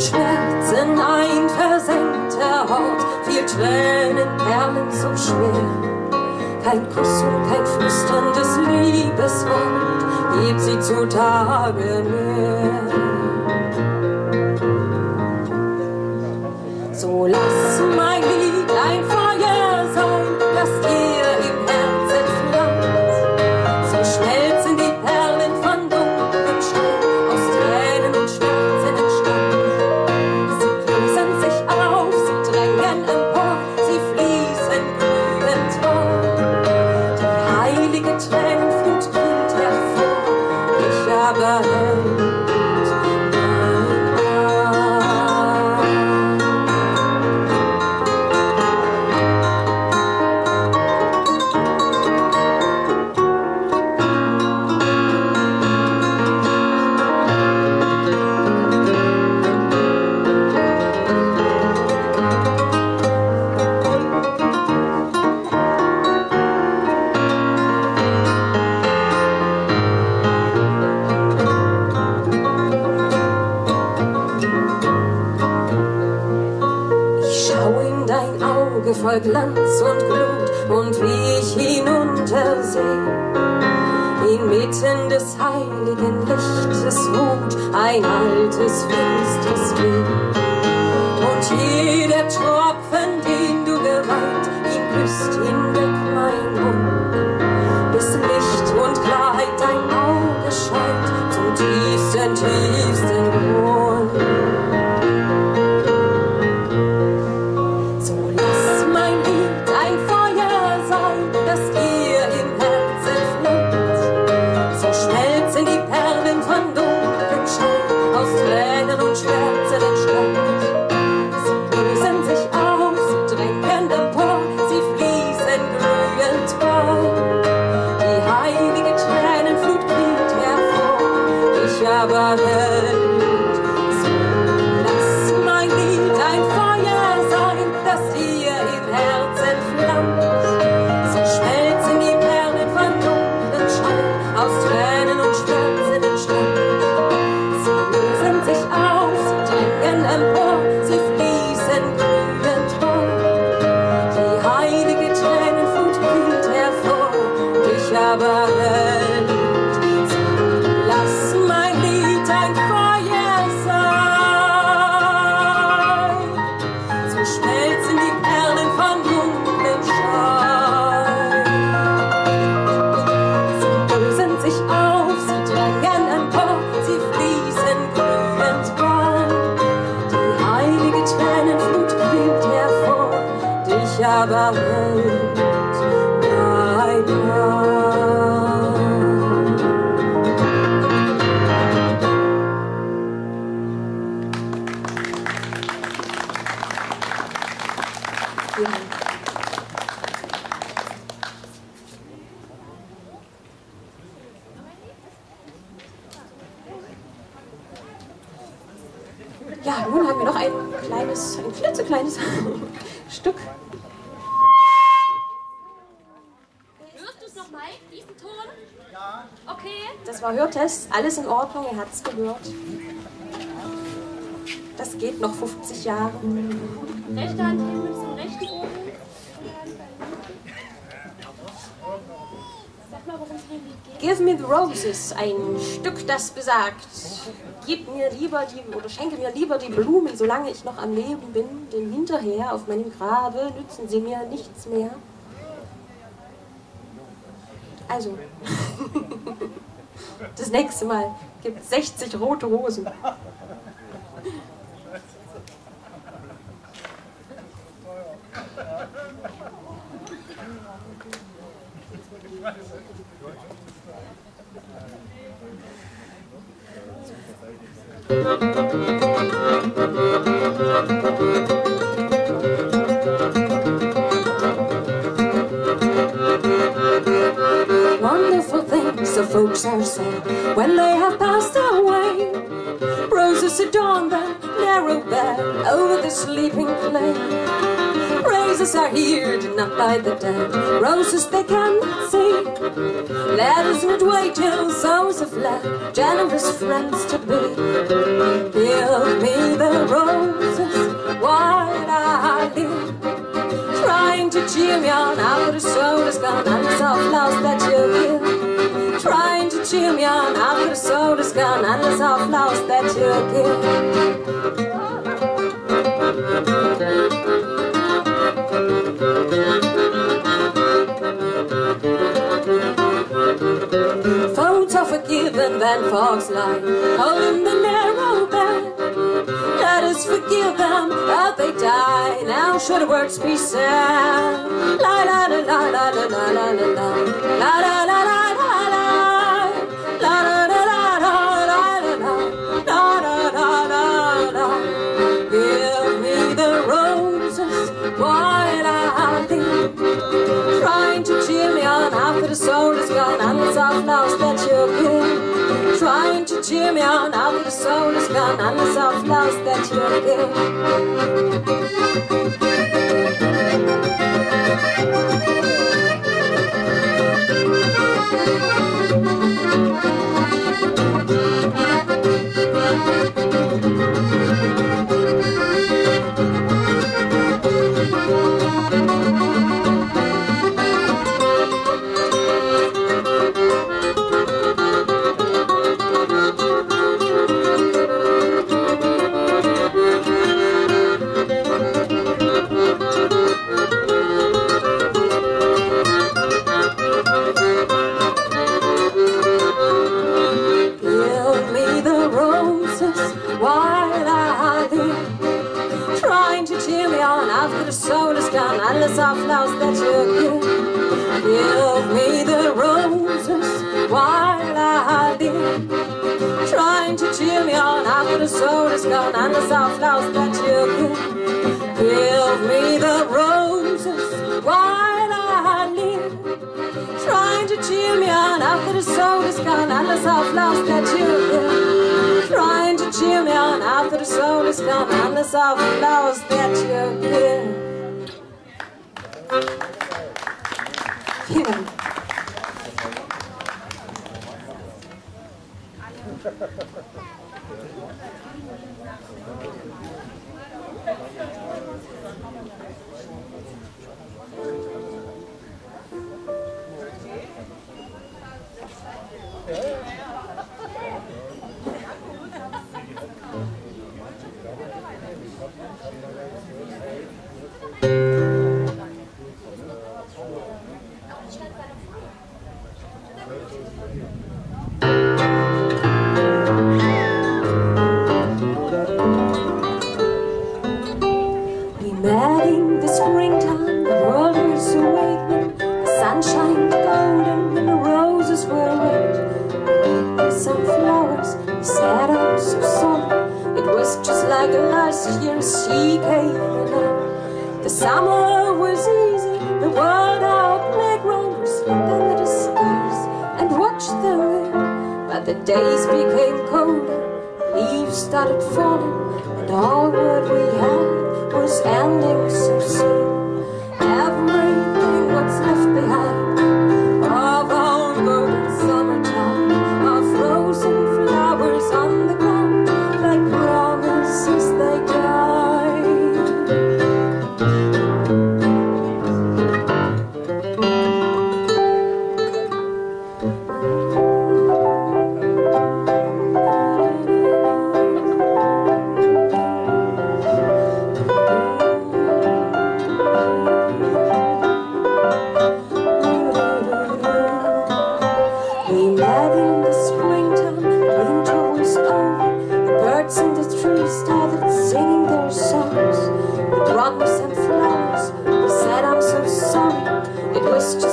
Schmerz in ein versenkter Haut, viel Tränen perlen so schwer. Kein Kuss und kein flüsterndes Liebeswort, gibt sie zutage mehr. time des heiligen Lichtes ruht ein altes, finstres Bild. Und jeder Tropfen Das war Hörtest, alles in Ordnung, er hat es gehört. Das geht noch 50 Jahre. Rechte Hand hin zum rechten Oben. Give me the roses, ein Stück, das besagt. Gib mir lieber die, oder schenke mir lieber die Blumen, solange ich noch am Leben bin, denn hinterher auf meinem Grabe nützen sie mir nichts mehr. Also. Das nächste Mal gibt es 60 rote Rosen. Thank you. folks have said when they have passed away. Roses adorn the narrow bed over the sleeping clay. Roses are healed, not by the dead. Roses they cannot see. Let us not wait till souls have left generous friends to be. give me the roses, while I live. Trying to cheer me on out of soul has gone, and soft love that you give soul gone and the soft lost that you give. Phones are forgiven, then fogs lie, holding the narrow bed. Let us forgive them that they die. Now should words be said. La la la la la la la la la la la la. La Now the soul is gone and the soft loss that you feel Thank and others have lost their children Trying to cheer me on after the soul is gone. Others have lost their children yeah.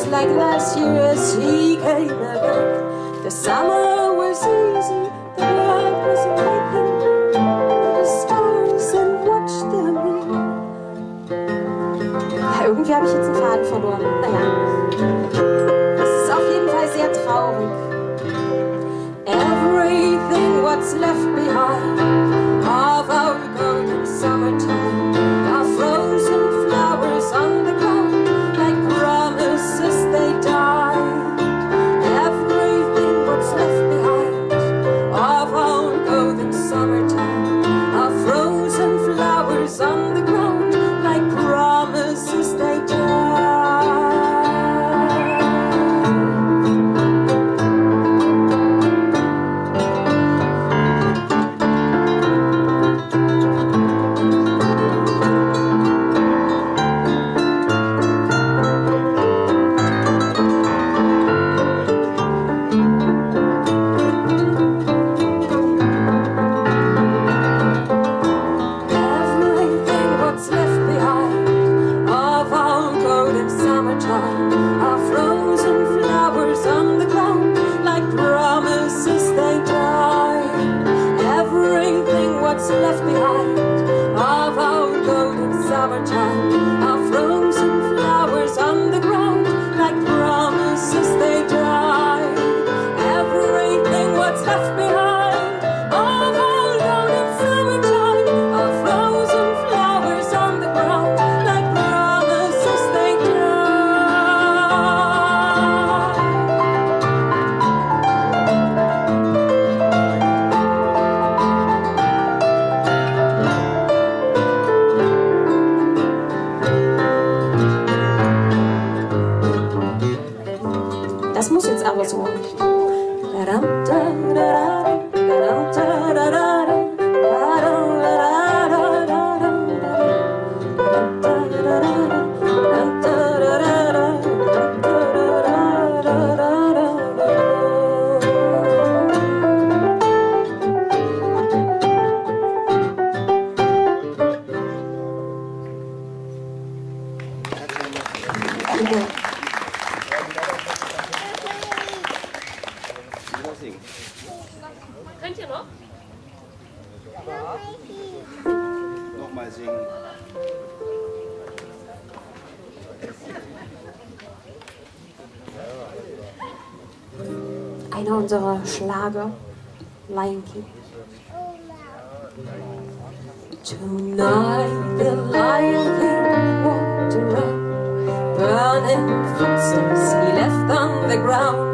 Like last year as he came back. The summer was easy, the world was waking. The stars and watched them irgendwie habe ich jetzt einen Faden verloren. Naja. summertime. unsere Schlager Lion King. Tonight the Lion King walked around, burning footsteps he left on the ground.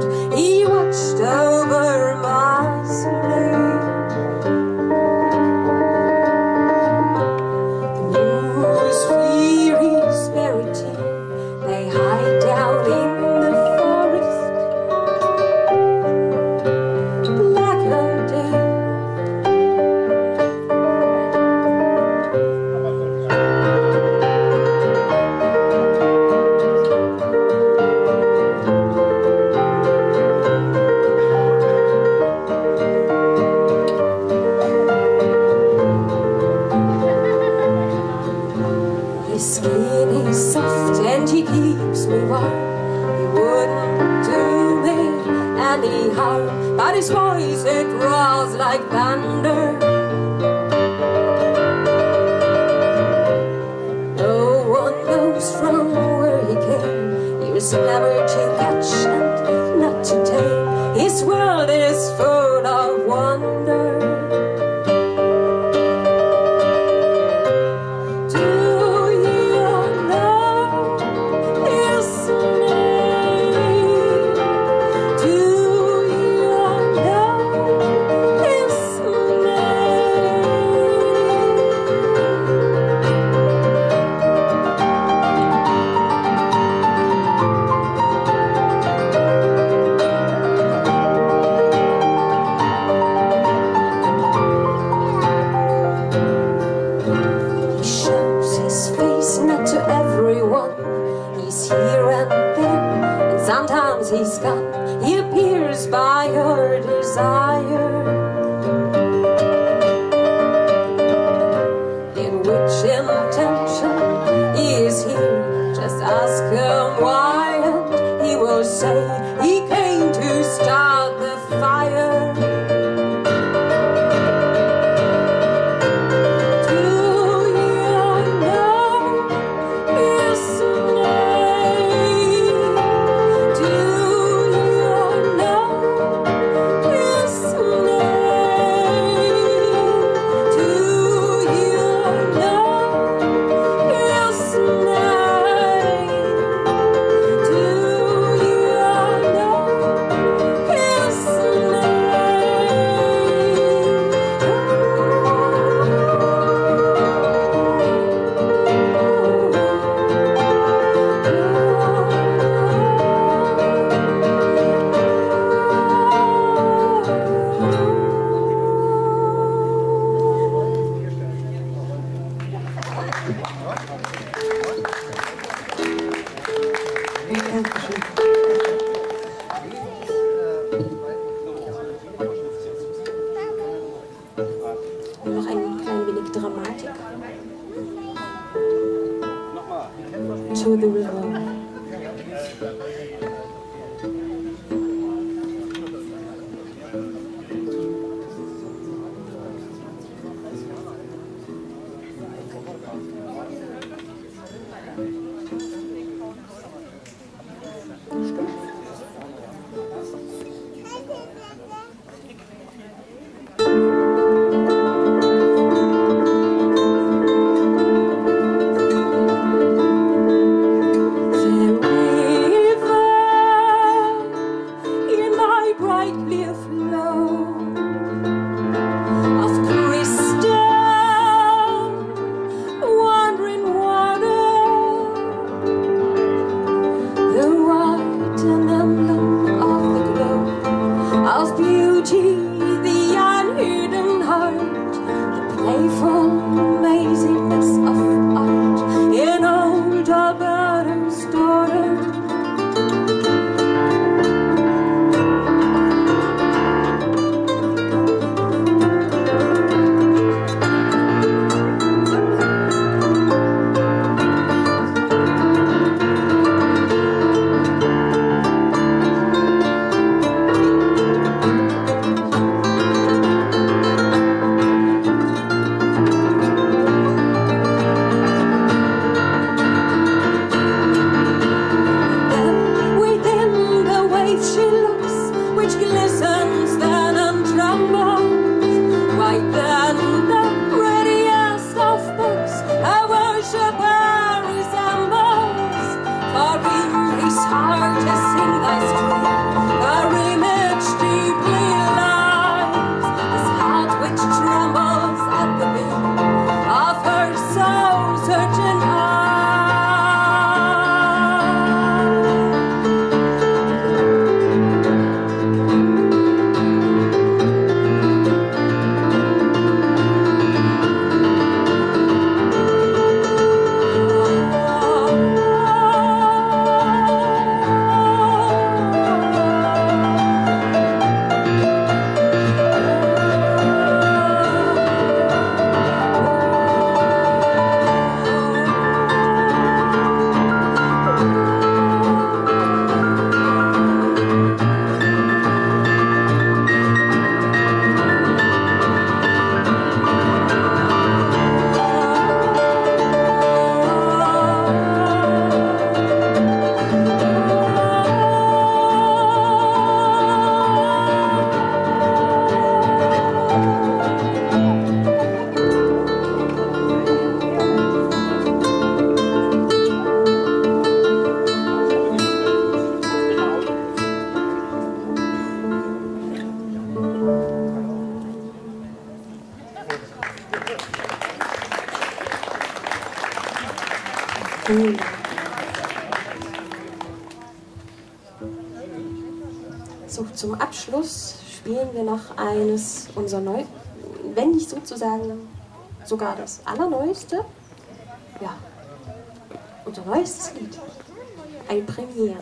his voice it roars like thunder. worship. So, zum Abschluss spielen wir noch eines unserer neu, wenn nicht sozusagen sogar das allerneueste, ja, unser neuestes Lied. Eine Premiere.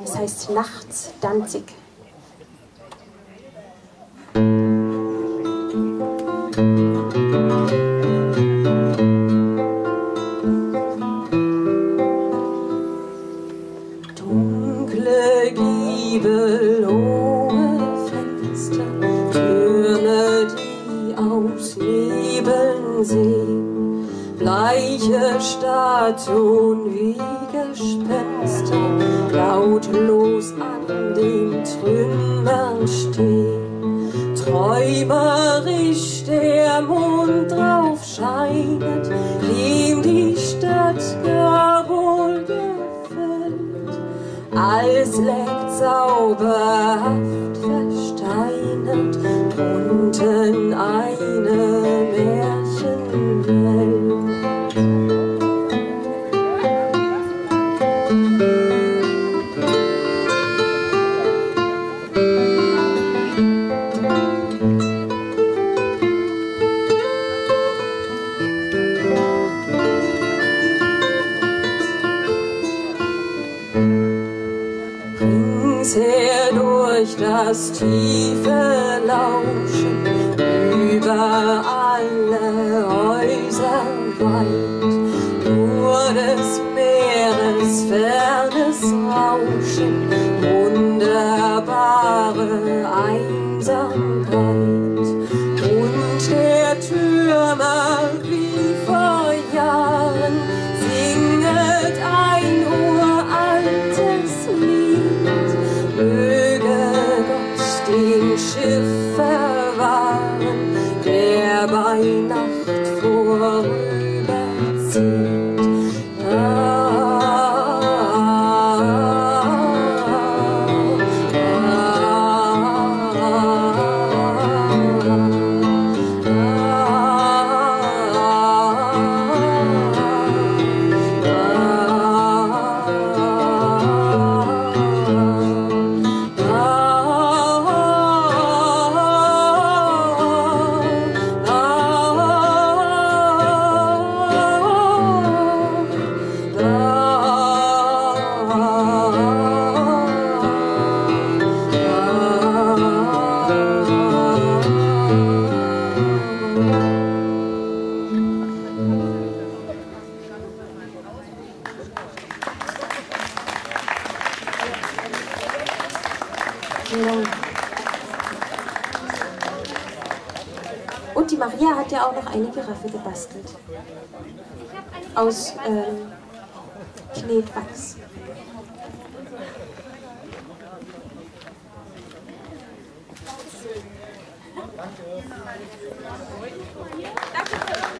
Das heißt Nachts Danzig. Giebelhohe Fenster, Türme, die aus Nebeln sehen, bleiche Statuen wie Gespenster, lautlos an den Trümmern stehen. Träumerisch der Mond drauf scheinet, ihm die Stadt gar wohl gefällt. Alles leckt zauberhaft versteinert, drunten eine us tiefer. Giraffe gebastelt. Aus ähm, Knetwachs.